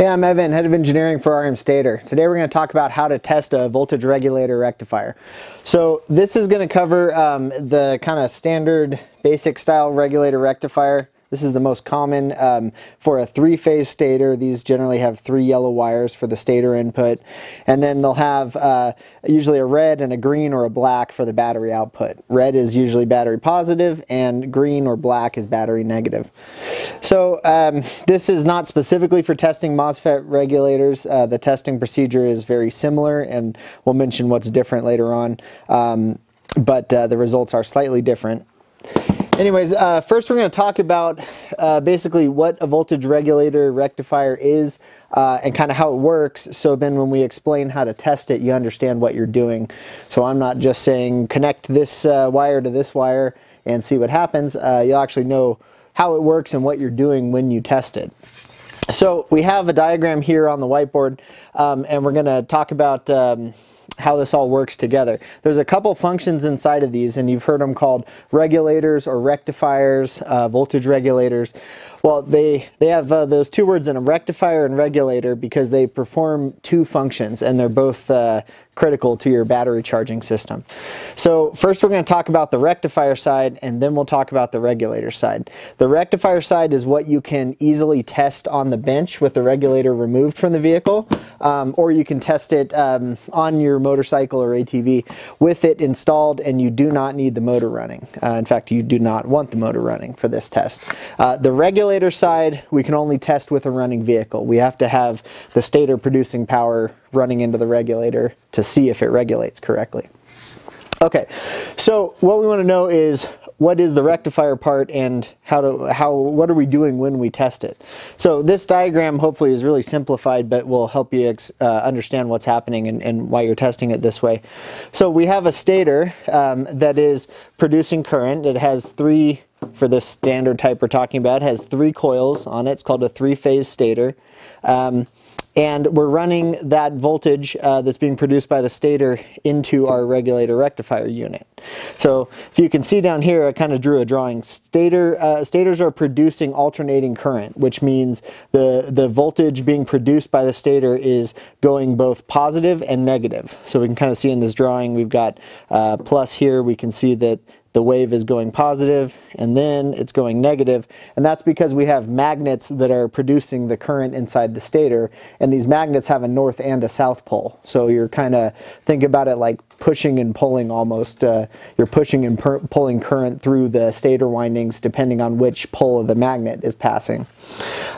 Hey, I'm Evan, Head of Engineering for RM Stator. Today we're going to talk about how to test a voltage regulator rectifier. So this is going to cover um, the kind of standard basic style regulator rectifier this is the most common um, for a three-phase stator. These generally have three yellow wires for the stator input. And then they'll have uh, usually a red and a green or a black for the battery output. Red is usually battery positive and green or black is battery negative. So um, this is not specifically for testing MOSFET regulators. Uh, the testing procedure is very similar and we'll mention what's different later on. Um, but uh, the results are slightly different. Anyways, uh, first we're going to talk about uh, basically what a voltage regulator rectifier is uh, and kind of how it works. So then when we explain how to test it, you understand what you're doing. So I'm not just saying connect this uh, wire to this wire and see what happens. Uh, you'll actually know how it works and what you're doing when you test it. So we have a diagram here on the whiteboard um, and we're going to talk about um, how this all works together. There's a couple functions inside of these, and you've heard them called regulators or rectifiers, uh, voltage regulators. Well, they, they have uh, those two words in a rectifier and regulator because they perform two functions, and they're both uh, critical to your battery charging system. So first we're going to talk about the rectifier side and then we'll talk about the regulator side. The rectifier side is what you can easily test on the bench with the regulator removed from the vehicle um, or you can test it um, on your motorcycle or ATV with it installed and you do not need the motor running. Uh, in fact, you do not want the motor running for this test. Uh, the regulator side, we can only test with a running vehicle. We have to have the stator producing power running into the regulator to see if it regulates correctly. Okay, so what we want to know is what is the rectifier part and how to how what are we doing when we test it. So this diagram hopefully is really simplified but will help you uh, understand what's happening and, and, why you're testing it this way. So we have a stator um, that is producing current. It has three, for this standard type we're talking about, has three coils on it. It's called a three-phase stator. Um, and we're running that voltage uh, that's being produced by the stator into our regulator rectifier unit. So if you can see down here, I kind of drew a drawing. Stator, uh, stators are producing alternating current, which means the, the voltage being produced by the stator is going both positive and negative. So we can kind of see in this drawing, we've got uh, plus here, we can see that the wave is going positive and then it's going negative. And that's because we have magnets that are producing the current inside the stator and these magnets have a north and a south pole. So you're kind of think about it like pushing and pulling almost uh, you're pushing and pulling current through the stator windings depending on which pole of the magnet is passing.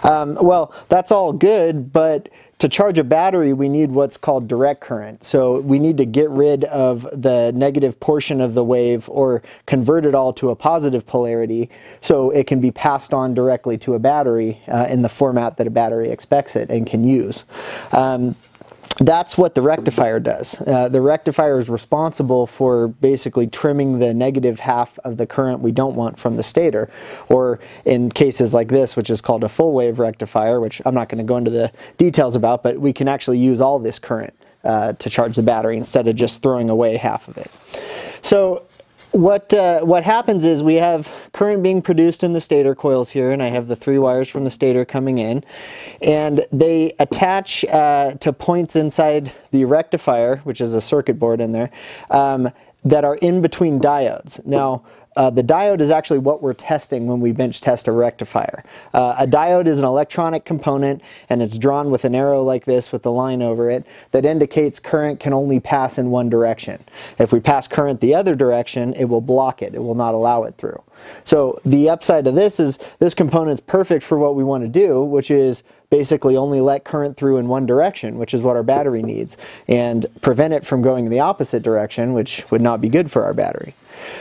Um, well that's all good but to charge a battery, we need what's called direct current. So we need to get rid of the negative portion of the wave or convert it all to a positive polarity so it can be passed on directly to a battery uh, in the format that a battery expects it and can use. Um, that's what the rectifier does. Uh, the rectifier is responsible for basically trimming the negative half of the current we don't want from the stator. Or in cases like this, which is called a full wave rectifier, which I'm not going to go into the details about, but we can actually use all this current uh, to charge the battery instead of just throwing away half of it. So what uh, what happens is we have current being produced in the stator coils here, and I have the three wires from the stator coming in, and they attach uh, to points inside the rectifier, which is a circuit board in there, um, that are in between diodes. Now, uh, the diode is actually what we're testing when we bench test a rectifier. Uh, a diode is an electronic component and it's drawn with an arrow like this with a line over it that indicates current can only pass in one direction. If we pass current the other direction, it will block it. It will not allow it through. So the upside of this is this component is perfect for what we want to do, which is basically only let current through in one direction, which is what our battery needs, and prevent it from going in the opposite direction, which would not be good for our battery.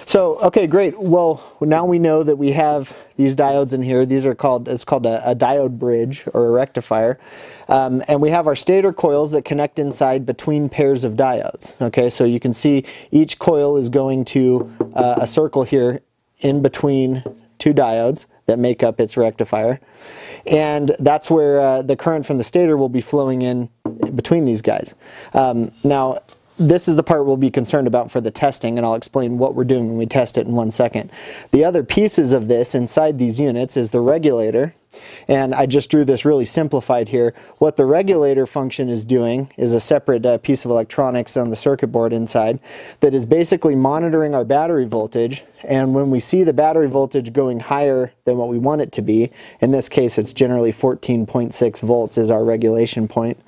So, okay, great. Well, now we know that we have these diodes in here. These are called, it's called a, a diode bridge or a rectifier. Um, and we have our stator coils that connect inside between pairs of diodes. Okay, so you can see each coil is going to uh, a circle here in between two diodes that make up its rectifier. And that's where uh, the current from the stator will be flowing in between these guys. Um, now, this is the part we'll be concerned about for the testing, and I'll explain what we're doing when we test it in one second. The other pieces of this inside these units is the regulator, And I just drew this really simplified here. What the regulator function is doing is a separate uh, piece of electronics on the circuit board inside that is basically monitoring our battery voltage. And when we see the battery voltage going higher than what we want it to be, in this case it's generally 14.6 volts is our regulation point.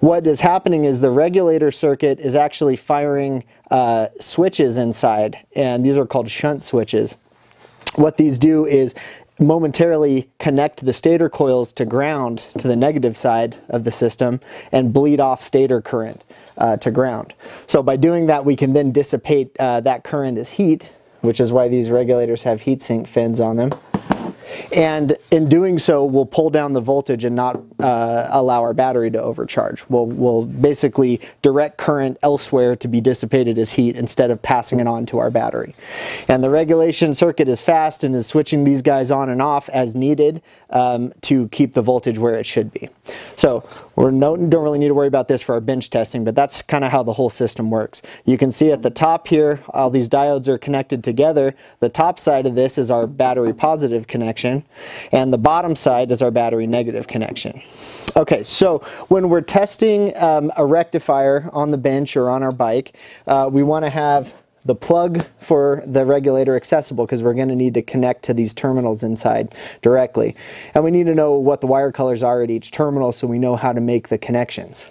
What is happening is the regulator circuit is actually firing uh, switches inside, and these are called shunt switches. What these do is momentarily connect the stator coils to ground to the negative side of the system and bleed off stator current uh, to ground. So by doing that we can then dissipate uh, that current as heat which is why these regulators have heat sink fins on them and in doing so, we'll pull down the voltage and not uh, allow our battery to overcharge. We'll, we'll basically direct current elsewhere to be dissipated as heat instead of passing it on to our battery. And the regulation circuit is fast and is switching these guys on and off as needed um, to keep the voltage where it should be. So we no, don't really need to worry about this for our bench testing, but that's kind of how the whole system works. You can see at the top here, all these diodes are connected together. The top side of this is our battery positive connection, and the bottom side is our battery negative connection. Okay, so when we're testing um, a rectifier on the bench or on our bike, uh, we want to have the plug for the regulator accessible because we're going to need to connect to these terminals inside directly. And we need to know what the wire colors are at each terminal so we know how to make the connections.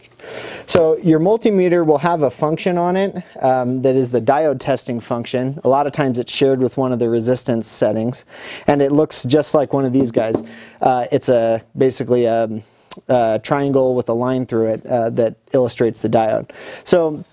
So your multimeter will have a function on it um, that is the diode testing function. A lot of times it's shared with one of the resistance settings and it looks just like one of these guys. Uh, it's a basically a, a, triangle with a line through it uh, that illustrates the diode. So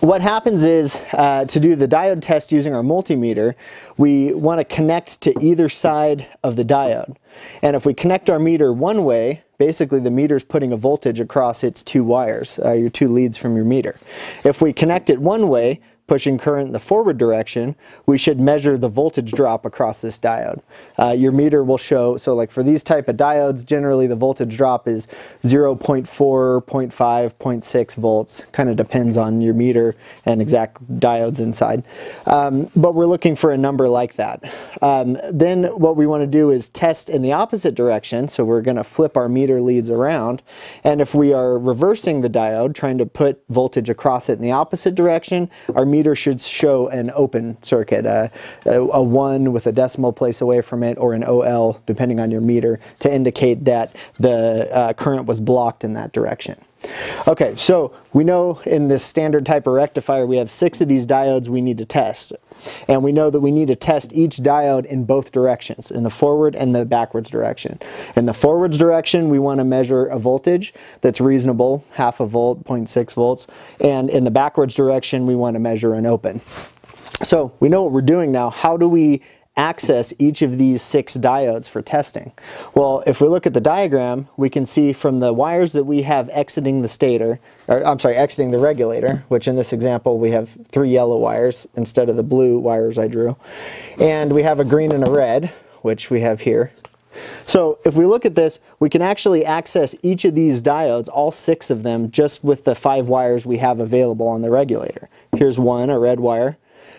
what happens is uh, to do the diode test using our multimeter, we want to connect to either side of the diode. And if we connect our meter one way, basically the meter is putting a voltage across its two wires, uh, your two leads from your meter. If we connect it one way, pushing current in the forward direction, we should measure the voltage drop across this diode. Uh, your meter will show, so like for these type of diodes, generally the voltage drop is 0 0.4, 0.5, 0.6 volts. Kind of depends on your meter and exact diodes inside. Um, but we're looking for a number like that. Um, then what we want to do is test in the opposite direction. So we're going to flip our meter leads around. And if we are reversing the diode, trying to put voltage across it in the opposite direction, our meter should show an open circuit, a, a 1 with a decimal place away from it, or an OL, depending on your meter, to indicate that the uh, current was blocked in that direction. Okay, so we know in this standard type of rectifier we have six of these diodes we need to test. And we know that we need to test each diode in both directions, in the forward and the backwards direction. In the forwards direction, we want to measure a voltage that's reasonable, half a volt, 0.6 volts. And in the backwards direction, we want to measure an open. So we know what we're doing now. How do we access each of these six diodes for testing? Well, if we look at the diagram, we can see from the wires that we have exiting the stator, or I'm sorry, exiting the regulator, which in this example we have three yellow wires instead of the blue wires I drew. And we have a green and a red, which we have here. So if we look at this, we can actually access each of these diodes, all six of them, just with the five wires we have available on the regulator. Here's one, a red wire.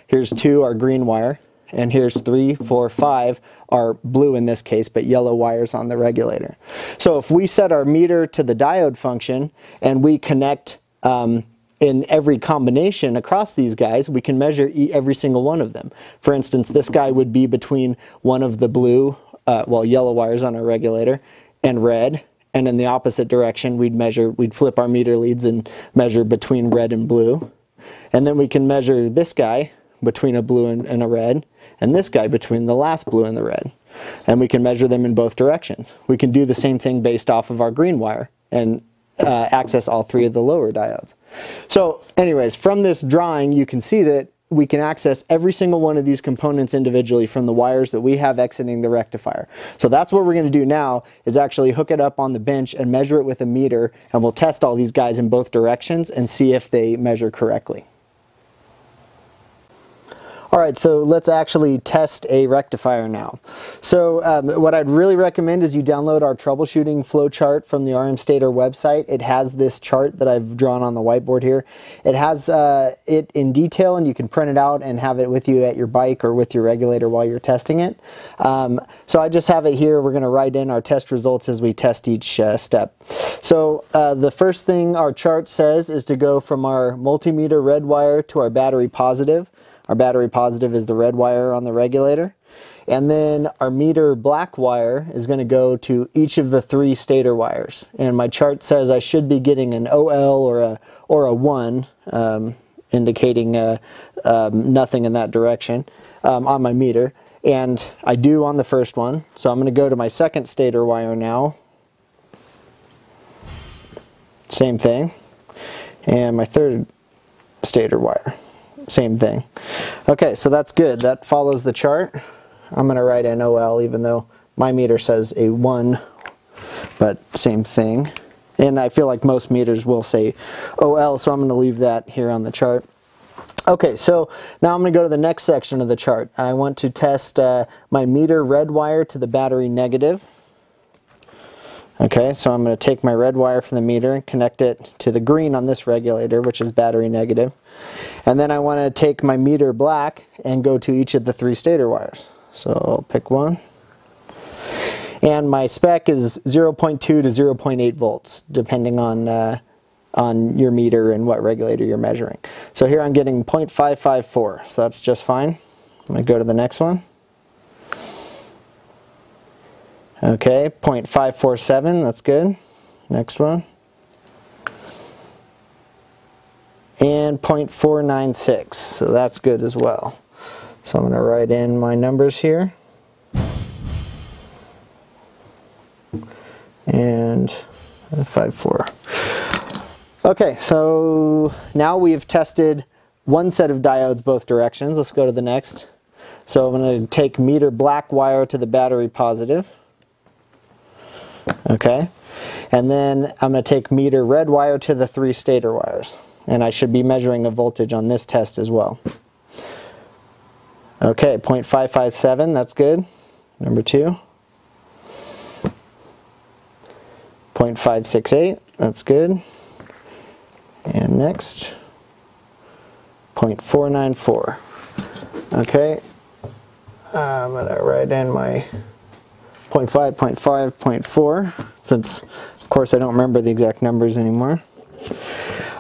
Here's two, our green wire and here's three, four, five are blue in this case, but yellow wires on the regulator. So if we set our meter to the diode function and we connect um, in every combination across these guys, we can measure every single one of them. For instance, this guy would be between one of the blue, uh, well, yellow wires on our regulator and red, and in the opposite direction, we'd measure, we'd flip our meter leads and measure between red and blue. And then we can measure this guy between a blue and, and a red, and this guy between the last blue and the red. And we can measure them in both directions. We can do the same thing based off of our green wire and uh, access all three of the lower diodes. So anyways, from this drawing, you can see that we can access every single one of these components individually from the wires that we have exiting the rectifier. So that's what we're going to do now is actually hook it up on the bench and measure it with a meter and we'll test all these guys in both directions and see if they measure correctly. All right, so let's actually test a rectifier now. So um, what I'd really recommend is you download our troubleshooting flowchart from the RM Stator website. It has this chart that I've drawn on the whiteboard here. It has uh, it in detail and you can print it out and have it with you at your bike or with your regulator while you're testing it. Um, so I just have it here. We're gonna write in our test results as we test each uh, step. So uh, the first thing our chart says is to go from our multimeter red wire to our battery positive. Our battery positive is the red wire on the regulator. And then our meter black wire is going to go to each of the three stator wires. And my chart says I should be getting an OL or a, or a 1, um, indicating uh, um, nothing in that direction um, on my meter. And I do on the first one. So I'm going to go to my second stator wire now. Same thing. And my third stator wire same thing. Okay, so that's good. That follows the chart. I'm going to write an OL even though my meter says a 1, but same thing. And I feel like most meters will say OL, so I'm going to leave that here on the chart. Okay, so now I'm going to go to the next section of the chart. I want to test uh, my meter red wire to the battery negative. Okay, so I'm going to take my red wire from the meter and connect it to the green on this regulator, which is battery negative. And then I want to take my meter black and go to each of the three stator wires. So I'll pick one. And my spec is 0.2 to 0.8 volts, depending on, uh, on your meter and what regulator you're measuring. So here I'm getting 0.554, so that's just fine. I'm going to go to the next one. Okay, 0.547, that's good. Next one. And 0.496, so that's good as well. So I'm going to write in my numbers here. And 54. Okay, so now we have tested one set of diodes both directions. Let's go to the next. So I'm going to take meter black wire to the battery positive okay? And then I'm going to take meter red wire to the three stator wires. And I should be measuring a voltage on this test as well. Okay, 0.557, that's good. Number two. 0.568, that's good. And next, 0.494. Okay, I'm to write in my 0.5, 0.5, 0.4, since of course I don't remember the exact numbers anymore.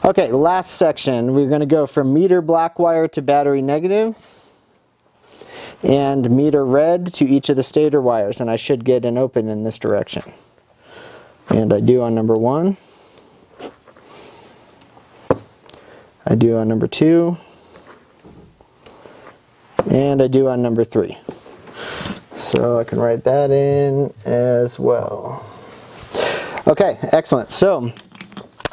Okay, last section, we're going to go from meter black wire to battery negative and meter red to each of the stator wires, and I should get an open in this direction. And I do on number one. I do on number two. And I do on number three. So I can write that in as well. Okay, excellent. So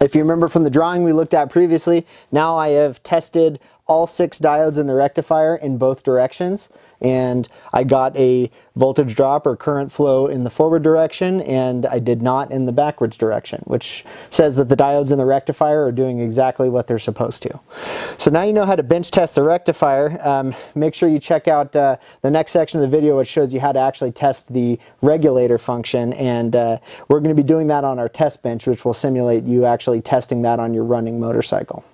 if you remember from the drawing we looked at previously, now I have tested all six diodes in the rectifier in both directions and I got a voltage drop or current flow in the forward direction and I did not in the backwards direction, which says that the diodes in the rectifier are doing exactly what they're supposed to. So now you know how to bench test the rectifier. Um, make sure you check out uh, the next section of the video which shows you how to actually test the regulator function and uh, we're going to be doing that on our test bench which will simulate you actually testing that on your running motorcycle.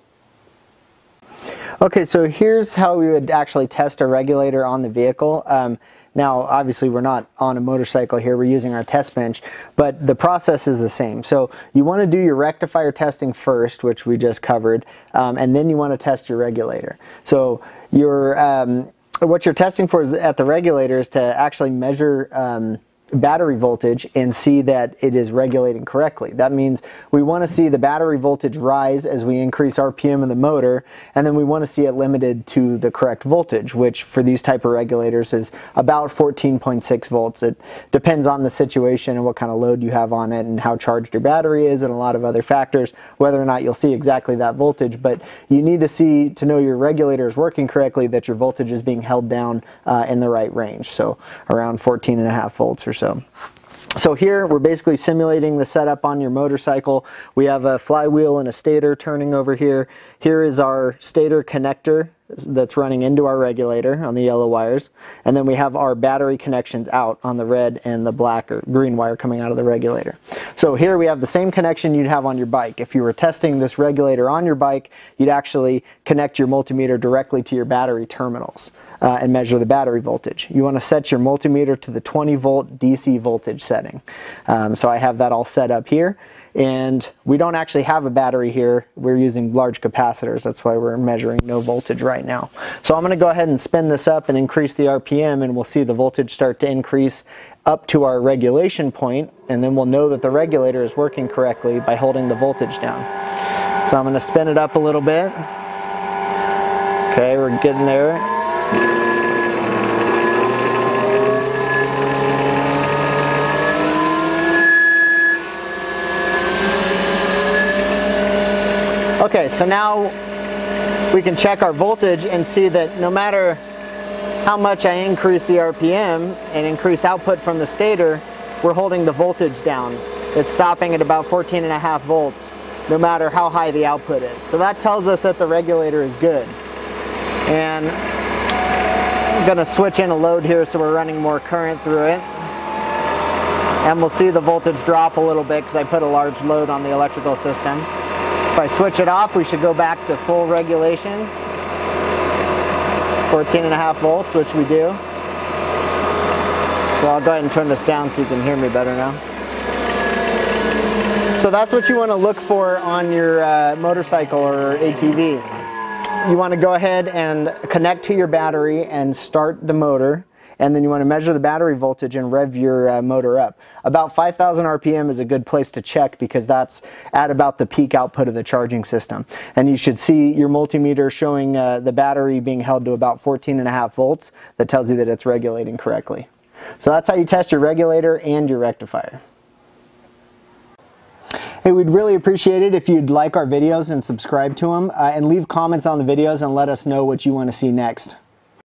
Okay, so here's how we would actually test a regulator on the vehicle. Um, now, obviously, we're not on a motorcycle here. We're using our test bench, but the process is the same. So you want to do your rectifier testing first, which we just covered, um, and then you want to test your regulator. So your um, what you're testing for is at the regulator is to actually measure um, battery voltage and see that it is regulating correctly. That means we want to see the battery voltage rise as we increase RPM in the motor and then we want to see it limited to the correct voltage which for these type of regulators is about 14.6 volts. It depends on the situation and what kind of load you have on it and how charged your battery is and a lot of other factors whether or not you'll see exactly that voltage but you need to see to know your regulator is working correctly that your voltage is being held down uh, in the right range so around 14 and a half volts or so. So here we're basically simulating the setup on your motorcycle. We have a flywheel and a stator turning over here. Here is our stator connector that's running into our regulator on the yellow wires. And then we have our battery connections out on the red and the black or green wire coming out of the regulator. So here we have the same connection you'd have on your bike. If you were testing this regulator on your bike, you'd actually connect your multimeter directly to your battery terminals. Uh, and measure the battery voltage. You want to set your multimeter to the 20 volt DC voltage setting. Um, so I have that all set up here and we don't actually have a battery here. We're using large capacitors. That's why we're measuring no voltage right now. So I'm going to go ahead and spin this up and increase the RPM and we'll see the voltage start to increase up to our regulation point and then we'll know that the regulator is working correctly by holding the voltage down. So I'm going to spin it up a little bit. Okay, we're getting there. Okay, so now we can check our voltage and see that no matter how much I increase the RPM and increase output from the stator, we're holding the voltage down. It's stopping at about 14 and a half volts, no matter how high the output is. So that tells us that the regulator is good. And I'm gonna switch in a load here so we're running more current through it. And we'll see the voltage drop a little bit because I put a large load on the electrical system. If I switch it off, we should go back to full regulation. 14 and a half volts, which we do. So I'll go ahead and turn this down so you can hear me better now. So that's what you want to look for on your uh, motorcycle or ATV. You want to go ahead and connect to your battery and start the motor and then you want to measure the battery voltage and rev your uh, motor up. About 5,000 RPM is a good place to check because that's at about the peak output of the charging system. And you should see your multimeter showing uh, the battery being held to about 14 and a half volts. That tells you that it's regulating correctly. So that's how you test your regulator and your rectifier. Hey, we'd really appreciate it if you'd like our videos and subscribe to them uh, and leave comments on the videos and let us know what you want to see next.